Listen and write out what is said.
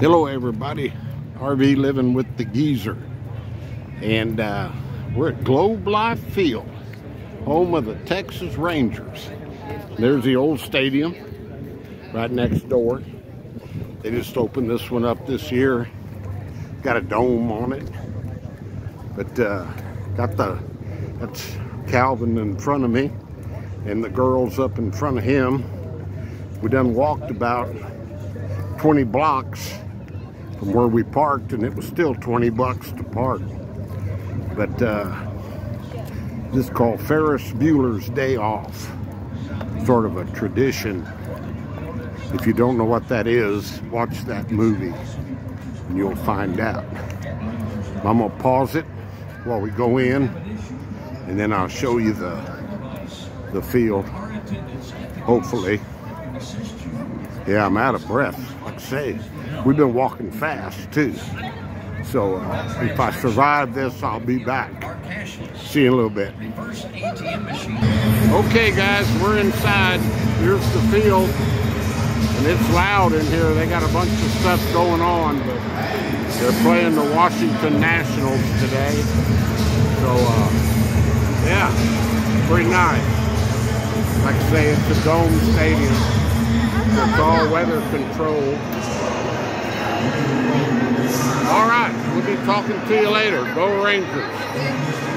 Hello everybody, RV Living with the Geezer. And uh, we're at Globe Life Field, home of the Texas Rangers. There's the old stadium right next door. They just opened this one up this year. Got a dome on it. But uh, got the, that's Calvin in front of me and the girls up in front of him. We done walked about 20 blocks from where we parked and it was still 20 bucks to park. But uh, this is called Ferris Bueller's Day Off. Sort of a tradition. If you don't know what that is, watch that movie and you'll find out. I'm gonna pause it while we go in and then I'll show you the, the field, hopefully. Yeah, I'm out of breath, like I say. We've been walking fast too. So uh, if I survive this, I'll be back. See you in a little bit. Okay guys, we're inside. Here's the field. And it's loud in here. They got a bunch of stuff going on, but they're playing the Washington Nationals today. So uh, yeah, pretty nice. Like I say, it's a dome stadium. It's all weather controlled. All right, we'll be talking to you later. Go Rangers.